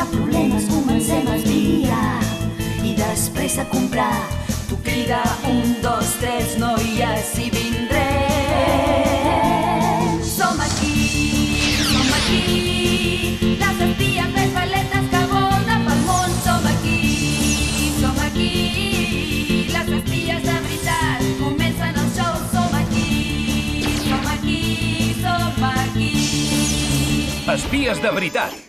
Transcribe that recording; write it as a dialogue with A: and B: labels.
A: hi ha problemes comencem a esbriar i després a comprar. Tu crida un, dos, tres, noies i vindrem. Som aquí, som aquí, les espies més valentes que volen pel món. Som aquí, som aquí, les espies de veritat comencen el show. Som aquí, som aquí, som aquí.
B: Espies de veritat.